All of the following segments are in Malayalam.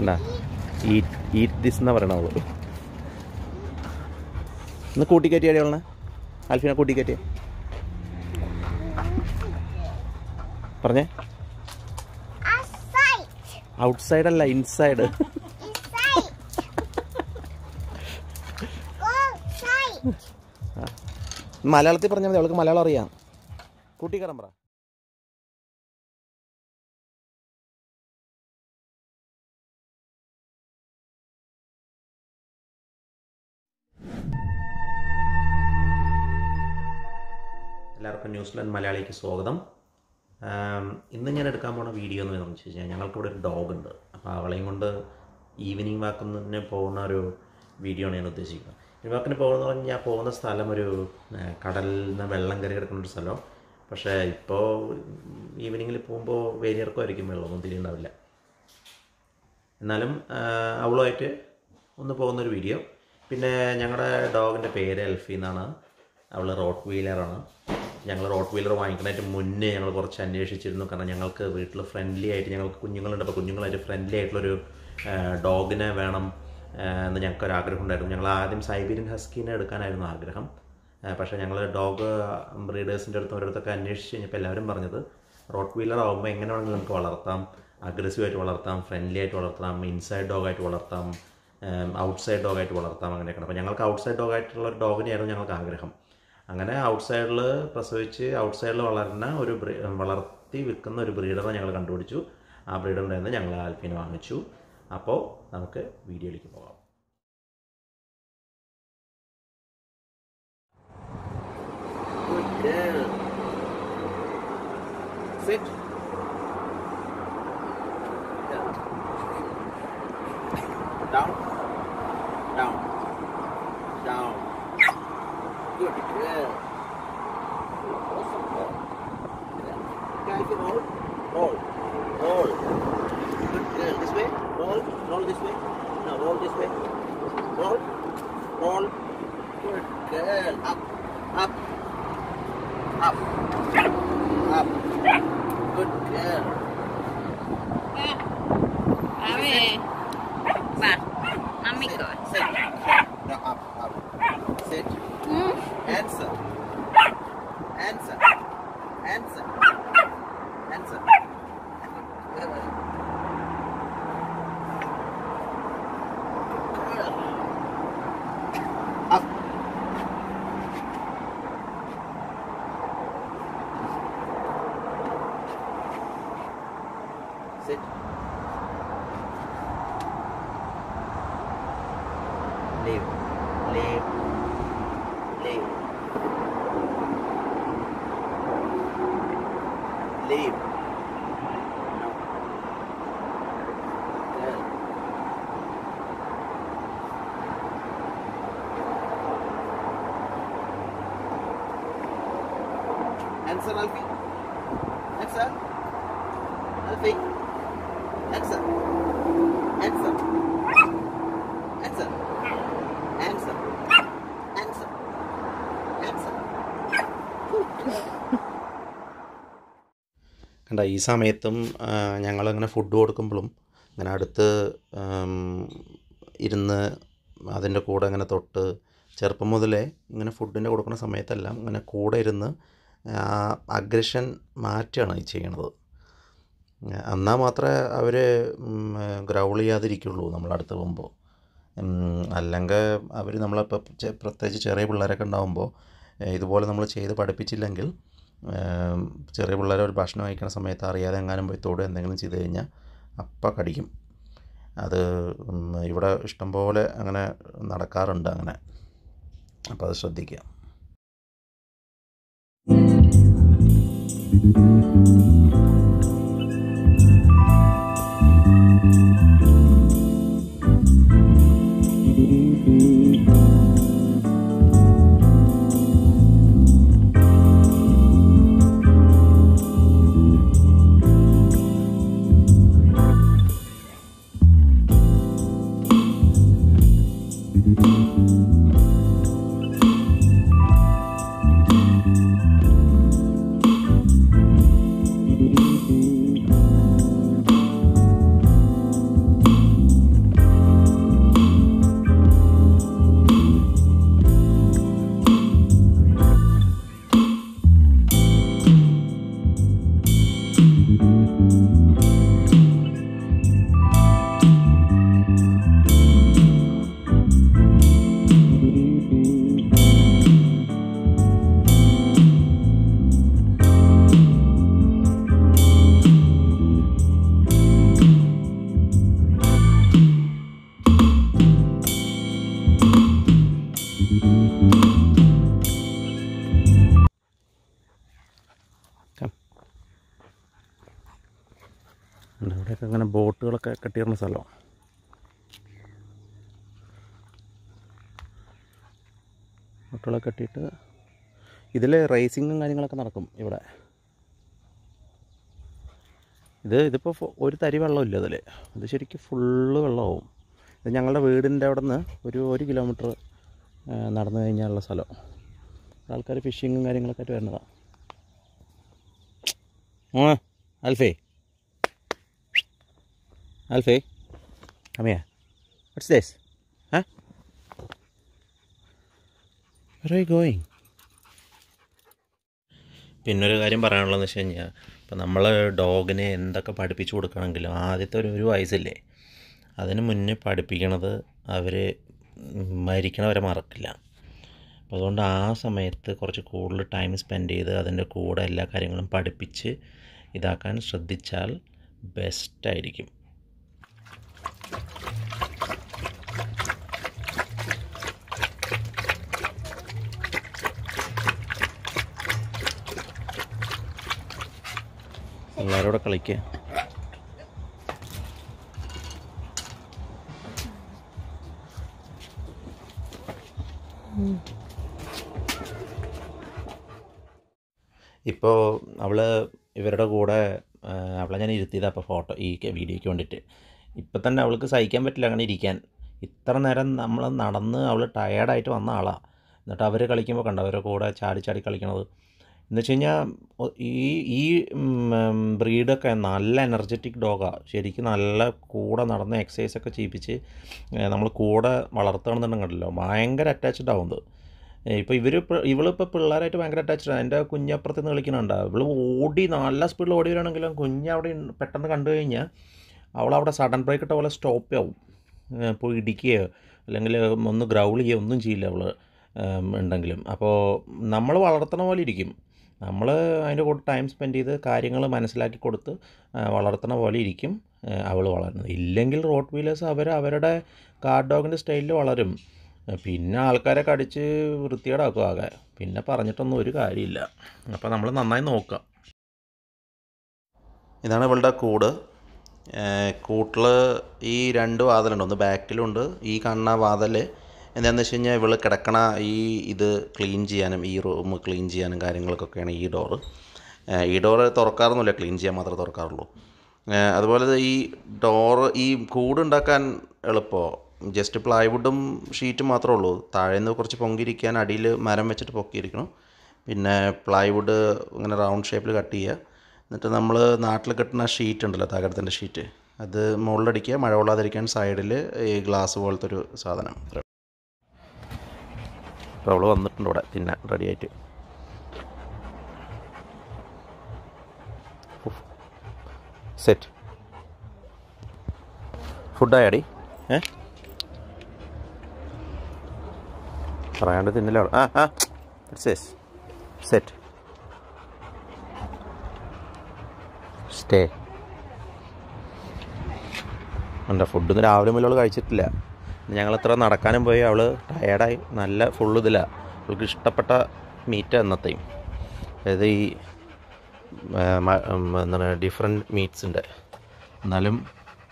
ഉണ്ടാ ഈറ്റ് ദിസ് എന്നാ പറയണ അവൾ. ഒന്ന് കൂട്ടിക്കയറ്റി അവളെ? ആൽഫിനെ കൂട്ടിക്കയറ്റിയ? പറഞ്ഞേ. ഔട്ട്സൈഡ് അല്ല ഇൻസൈഡ്. മലയാളത്തിൽ പറഞ്ഞാൽ മതി അവൾക്ക് മലയാളം അറിയാം. കൂട്ടിക്കയറാൻ പറ. എല്ലാവർക്കും ന്യൂസിലാൻഡ് മലയാളിക്ക് സ്വാഗതം. ഇന്ന് ഞാൻ എടുക്കാൻ പോണ വീഡിയോ എന്ന് വെച്ച് കഴിഞ്ഞാൽ ഞങ്ങൾക്കിവിടെ ഒരു ഡോഗ് ഉണ്ട്. അപ്പോൾ അവളെയും കൊണ്ട് ഈവനിങ് വാക്കിന് പോകുന്ന ഒരു വീഡിയോ ആണ് ഞാൻ ഉദ്ദേശിക്കുന്നത്. ഈവനിങ് വാക്കിന് പോകുന്ന പറഞ്ഞാൽ പോകുന്ന സ്ഥലം ഒരു കടലിൽ നിന്ന് വെള്ളം കയറി കിടക്കുന്ന ഒരു സ്ഥലം. പക്ഷേ ഇപ്പോൾ ഈവനിങ്ങിൽ പോകുമ്പോൾ വേലിയിറക്കമായിരിക്കും വെള്ളമൊന്നും തിരിയുണ്ടാവില്ല എന്നാലും അവളുമായിട്ട് ഒന്ന് പോകുന്നൊരു വീഡിയോ പിന്നെ ഞങ്ങളുടെ ഡോഗിന്റെ പേര് എൽഫി എന്നാണ്. അവൾ റോട്ട് വീലറാണ് ഞങ്ങൾ റോട്ട് വീലർ വാങ്ങിക്കുന്നതിന് മുന്നേ ഞങ്ങൾ കുറച്ച് അന്വേഷിച്ചിരുന്നു. കാരണം ഞങ്ങൾക്ക് വീട്ടിൽ ഫ്രണ്ട്ലി ആയിട്ട് ഞങ്ങൾക്ക് കുഞ്ഞുങ്ങളുണ്ട്. അപ്പോൾ കുഞ്ഞുങ്ങളായിട്ട് ഫ്രണ്ട്ലി ആയിട്ടുള്ളൊരു ഡോഗിനെ വേണം എന്ന് ഞങ്ങൾക്കൊരു ആഗ്രഹം ഉണ്ടായിരുന്നു. ഞങ്ങൾ ആദ്യം സൈബീരിയൻ ഹസ്കീനെ എടുക്കാനായിരുന്നു ആഗ്രഹം. പക്ഷേ ഞങ്ങൾ ഡോഗ് ബ്രീഡേഴ്സിന്റെ അടുത്ത് ഓരോരുത്തൊക്കെ അന്വേഷിച്ച് കഴിഞ്ഞപ്പോൾ എല്ലാവരും പറഞ്ഞത് റോട്ട് വീലർ ആകുമ്പോൾ എങ്ങനെ വേണമെങ്കിലും നമുക്ക് വളർത്താം. അഗ്രസീവായിട്ട് വളർത്താം ഫ്രണ്ട്ലി ആയിട്ട് വളർത്താം ഇൻസൈഡ് ഡോഗായിട്ട് വളർത്താം ഔട്ട്സൈഡ് ഡോഗായിട്ട് വളർത്താം അങ്ങനെയൊക്കെയാണ്. അപ്പോൾ ഞങ്ങൾക്ക് ഔട്ട്സൈഡ് ഡോഗായിട്ടുള്ള ഒരു ഡോഗിനെയായിരുന്നു ഞങ്ങൾക്ക് ആഗ്രഹം. അങ്ങനെ ഔട്ട് സൈഡിൽ പ്രസവിച്ച് ഔട്ട് സൈഡിൽ വളരുന്ന ഒരു വളർത്തി വിൽക്കുന്ന ഒരു ബ്രീഡറെ ഞങ്ങൾ കണ്ടുപിടിച്ചു ആ ബ്രീഡറിന്റെ നിന്ന് ഞങ്ങൾ ആൽഫിനെ വാങ്ങിച്ചു അപ്പോൾ നമുക്ക് വീഡിയോയിലേക്ക് പോകാം. Down. Down. போட்டுக்கிட்டு Can I roll? Roll. Roll. Good. This way. Roll. Roll this way. No, roll this way. Roll. Roll. Good girl. Up. Up. Up. Up. Good girl. Mami. Va. Amigo. Now up. Answer. Answer. Answer. Answer. Up. Sit. Leave. Leave. Leave. Answer, Alfie. Answer. Alfie. Answer. Answer. Answer. Answer. Answer. Answer. കണ്ട ഈ സമയത്തും ഞങ്ങളങ്ങനെ ഫുഡ് കൊടുക്കുമ്പോഴും ഇങ്ങനെ അടുത്ത് ഇരുന്ന് അതിന്റെ കൂടെ ഇങ്ങനെ തൊട്ട് ചെറുപ്പം മുതലേ ഇങ്ങനെ ഫുഡിന്റെ കൊടുക്കുന്ന സമയത്തെല്ലാം ഇങ്ങനെ കൂടെ ഇരുന്ന് അഗ്രഷൻ മാറ്റുകയാണ് ഈ ചെയ്യണത്. എന്നാൽ മാത്രമേ അവർ ഗ്രൗൾ ചെയ്യാതിരിക്കുള്ളൂ നമ്മളടുത്ത് പോകുമ്പോൾ അല്ലെങ്കിൽ അവർ നമ്മളിപ്പോൾ പ്രത്യേകിച്ച് ചെറിയ പിള്ളേരൊക്കെ ഉണ്ടാകുമ്പോൾ ഇതുപോലെ നമ്മൾ ചെയ്ത് പഠിപ്പിച്ചില്ലെങ്കിൽ ചെറിയ പിള്ളേരെ ഒരു ഭക്ഷണം കഴിക്കുന്ന സമയത്ത് അറിയാതെ എങ്ങാനും പോയി തൊടുക എന്തെങ്കിലും ചെയ്ത് കഴിഞ്ഞാൽ അപ്പം കടിക്കും. അത് ഇവിടെ ഇഷ്ടംപോലെ അങ്ങനെ നടക്കാറുണ്ട് അങ്ങനെ. അപ്പോൾ അത് ശ്രദ്ധിക്കുക. Thank you. ബോട്ടുകളൊക്കെ കെട്ടിയിട്ട് ഇതിൽ റേസിങ്ങും കാര്യങ്ങളൊക്കെ നടക്കും ഇവിടെ. ഇത് ഇതിപ്പോൾ ഒരു തരി വെള്ളമില്ല ഇതിൽ ഇത് ശരിക്കും ഫുള്ള് വെള്ളമാവും. ഇത് ഞങ്ങളുടെ വീടിന്റെ അവിടെ നിന്ന് ഒരു ഒരു കിലോമീറ്റർ നടന്നു കഴിഞ്ഞാലുള്ള സ്ഥലം. ആൾക്കാർ ഫിഷിങ്ങും കാര്യങ്ങളൊക്കെ ആയിട്ട് വരുന്നതാണ് ആ അൽഫേ അൽഫേ കമ്മിയാ what's this where I going പിന്നൊരു കാര്യം പറയാനുള്ളതെന്ന് വെച്ച് കഴിഞ്ഞാൽ ഇപ്പം നമ്മൾ ഡോഗിനെ എന്തൊക്കെ പഠിപ്പിച്ചു കൊടുക്കണമെങ്കിലും ആദ്യത്തെ ഒരു ഒരു വയസ്സില്ലേ അതിന് മുന്നേ പഠിപ്പിക്കണത് അവർ മരിക്കണവരെ മറക്കില്ല. അപ്പോൾ അതുകൊണ്ട് ആ സമയത്ത് കുറച്ച് കൂടുതൽ ടൈം സ്പെൻഡ് ചെയ്ത് അതിന്റെ കൂടെ എല്ലാ കാര്യങ്ങളും പഠിപ്പിച്ച് ഇതാക്കാൻ ശ്രദ്ധിച്ചാൽ ബെസ്റ്റായിരിക്കും. കൂടെ കളിക്കുക ഇപ്പോൾ അവൾ ഇവരുടെ കൂടെ അവളെ ഞാൻ ഇരുത്തിയതാണ് അപ്പോൾ ഫോട്ടോ ഈ വീഡിയോയ്ക്ക് വേണ്ടിയിട്ട്. ഇപ്പം തന്നെ അവൾക്ക് സഹിക്കാൻ പറ്റില്ല അങ്ങനെ ഇരിക്കാൻ. ഇത്ര നേരം നമ്മൾ നടന്ന് അവൾ ടയേർഡായിട്ട് വന്ന ആളാണ് എന്നിട്ട് അവർ കളിക്കുമ്പോൾ കണ്ടോ അവരുടെ കൂടെ ചാടി ചാടി കളിക്കണത്? എന്ന് വെച്ച് കഴിഞ്ഞാൽ ഈ ഈ ബ്രീഡൊക്കെ നല്ല എനർജറ്റിക് ഡോഗാണ് ശരിക്കും നല്ല കൂടെ നടന്ന് എക്സസൈസ് ഒക്കെ ചെയ്യിപ്പിച്ച് നമ്മൾ കൂടെ വളർത്തണമെന്നുണ്ടെങ്കിലോ ഭയങ്കര അറ്റാച്ച്ഡ് ആവുന്നത് ഇപ്പോൾ ഇവർ ഇവളിപ്പോൾ പിള്ളേരായിട്ട് ഭയങ്കര അറ്റാച്ച്ഡ് ആണ്. എന്റെ കുഞ്ഞപ്പുറത്ത് നിന്ന് കളിക്കുന്നുണ്ട് ഇവൾ ഓടി നല്ല സ്പീഡിൽ ഓടി വരികയാണെങ്കിലും കുഞ്ഞ് അവിടെ പെട്ടെന്ന് കണ്ടു കഴിഞ്ഞാൽ അവളവിടെ സഡൻ ബ്രേക്ക് ഇട്ട പോലെ സ്റ്റോപ്പ് ആവും. പോയി ഇടിക്കുകയോ അല്ലെങ്കിൽ ഒന്ന് ഗ്രൗൾ ചെയ്യുകയോ ഒന്നും ചെയ്യില്ല അവൾ ഉണ്ടെങ്കിലും. അപ്പോൾ നമ്മൾ വളർത്തണ പോലെ ഇരിക്കും. നമ്മൾ അതിന്റെ കൂടെ ടൈം സ്പെൻഡ് ചെയ്ത് കാര്യങ്ങൾ മനസ്സിലാക്കി കൊടുത്ത് വളർത്തണ പോലെ ഇരിക്കും അവൾ വളരുന്നത് ഇല്ലെങ്കിൽ റോഡ് വീലേഴ്സ് അവർ അവരുടെ കാർഡ് ഡോഗിന്റെ സ്റ്റൈലിൽ വളരും. പിന്നെ ആൾക്കാരെ കടിച്ച് വൃത്തികേടാക്കും ആകെ. പിന്നെ പറഞ്ഞിട്ടൊന്നും ഒരു കാര്യമില്ല. അപ്പോൾ നമ്മൾ നന്നായി നോക്കുക. ഇതാണ് ഇവളുടെ കൂട്. കൂട്ടിൽ ഈ രണ്ട് വാതിലുണ്ട്. ഒന്ന് ബാക്കിലുണ്ട് ഈ കാണുന്ന വാതിൽ എന്താണെന്ന് വെച്ച് കഴിഞ്ഞാൽ ഇവൾ കിടക്കണ ഈ ഇത് ക്ലീൻ ചെയ്യാനും ഈ റൂം ക്ലീൻ ചെയ്യാനും കാര്യങ്ങൾക്കൊക്കെയാണ് ഈ ഡോറ്. ഈ ഡോറ് തുറക്കാറൊന്നുമില്ല ക്ലീൻ ചെയ്യാൻ മാത്രമേ തുറക്കാറുള്ളൂ. അതുപോലെ ഈ ഡോറ് ഈ കൂടുണ്ടാക്കാൻ എളുപ്പമോ ജസ്റ്റ് പ്ലൈവുഡും ഷീറ്റും മാത്രമേ ഉള്ളൂ. താഴേന്ന് കുറച്ച് പൊങ്കിരിക്കാൻ അടിയിൽ മരം വെച്ചിട്ട് പൊക്കിയിരിക്കണം. പിന്നെ പ്ലൈവുഡ് ഇങ്ങനെ റൗണ്ട് ഷേപ്പിൽ കട്ട് ചെയ്യുക എന്നിട്ട് നമ്മൾ നാട്ടിൽ കിട്ടുന്ന ഷീറ്റ് ഉണ്ടല്ലോ തകരത്തിന്റെ ഷീറ്റ്. അത് മുകളിലടിക്കുക മഴ കൊള്ളാതിരിക്കാൻ സൈഡിൽ ഈ ഗ്ലാസ് പോലത്തെ ഒരു സാധനം. ഇപ്പോൾ അവൾ വന്നിട്ടുണ്ട് ഇവിടെ തിന്നാൻ റെഡി ആയിട്ട്. സെറ്റ് ഫുഡായടി ഏ? പറയാണ്ട് തിന്നില്ല അവൾ. ആ ആ. സെസ് സെറ്റ് സ്റ്റേ എന്താ ഫുഡ് രാവിലെ മുതൽ കഴിച്ചിട്ടില്ല. ഞങ്ങൾ എത്ര നടക്കാനും പോയി. അവൾ ടയേർഡായി നല്ല ഫുൾ ഇതിലാണ് അവൾക്ക് ഇഷ്ടപ്പെട്ട മീറ്റ് എന്നത്തെയും അതായത് ഈ എന്താണ് ഡിഫറെന്റ് ഉണ്ട് എന്നാലും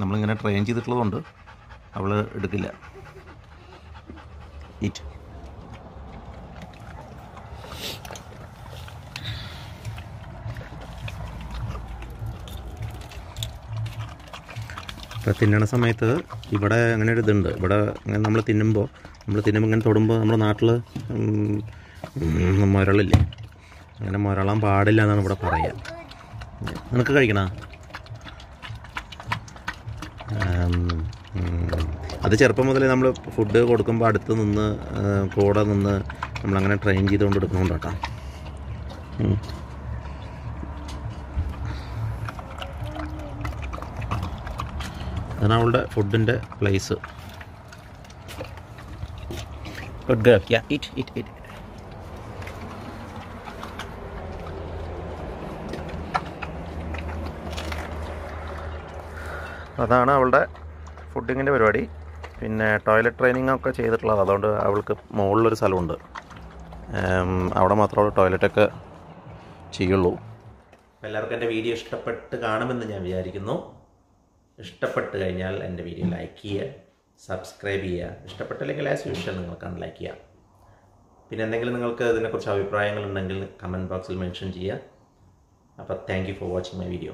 നമ്മളിങ്ങനെ ട്രെയിൻ ചെയ്തിട്ടുള്ളതുകൊണ്ട് അവൾ എടുക്കില്ല. ഈറ്റ് ഇപ്പോൾ തിന്നണ സമയത്ത് ഇവിടെ അങ്ങനെ ഒരു ഇതുണ്ട്. ഇവിടെ അങ്ങനെ നമ്മൾ തിന്നുമ്പോൾ നമ്മൾ തിന്നുമ്പോൾ ഇങ്ങനെ തൊടുമ്പോൾ നമ്മുടെ നാട്ടിൽ മുരളില്ലേ? അങ്ങനെ മുരളാൻ പാടില്ല എന്നാണ് ഇവിടെ പറയുക നിനക്ക് കഴിക്കണ? അത് ചെറുപ്പം മുതലേ നമ്മൾ ഫുഡ് കൊടുക്കുമ്പോൾ അടുത്ത് നിന്ന് കൂടെ നിന്ന് നമ്മളങ്ങനെ ട്രെയിൻ ചെയ്തുകൊണ്ട് എടുക്കുന്നുണ്ട് കേട്ടോ ഉം. അതാണ് അവളുടെ ഫുഡിന്റെ place good girl yeah it it it അതാണ് അവളുടെ ഫുഡിങ്ങിന്റെ പരിപാടി. പിന്നെ ടോയ്ലറ്റ് ട്രെയിനിങ് ഒക്കെ ചെയ്തിട്ടുള്ളത്. അതുകൊണ്ട് അവൾക്ക് മുകളിലൊരു സ്ഥലമുണ്ട്. അവിടെ മാത്രം അവൾ ടോയ്ലറ്റൊക്കെ ചെയ്യുള്ളൂ. എല്ലാവർക്കും എന്റെ വീഡിയോ ഇഷ്ടപ്പെട്ട് കാണുമെന്ന് ഞാൻ വിചാരിക്കുന്നു. ഇഷ്ടപ്പെട്ട് കഴിഞ്ഞാൽ എന്റെ വീഡിയോ ലൈക്ക് ചെയ്യുക സബ്സ്ക്രൈബ് ചെയ്യുക. ഇഷ്ടപ്പെട്ടില്ലെങ്കിൽ ആസ് യൂഷ്വൽ നിങ്ങൾക്ക് ലൈക്ക് ചെയ്യുക പിന്നെ എന്തെങ്കിലും നിങ്ങൾക്ക് ഇതിനെക്കുറിച്ച് അഭിപ്രായങ്ങളുണ്ടെങ്കിൽ കമന്റ് ബോക്സിൽ മെൻഷൻ ചെയ്യുക. അപ്പോൾ thank for watching my video